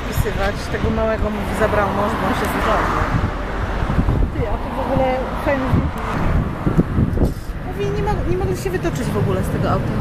spisywać Tego małego mu zabrał mąż, bo on się zgodzi. Ty, a to w ogóle fajne zdjęcie. Mówi, nie, mo- nie mogli się wytoczyć w ogóle z tego auta.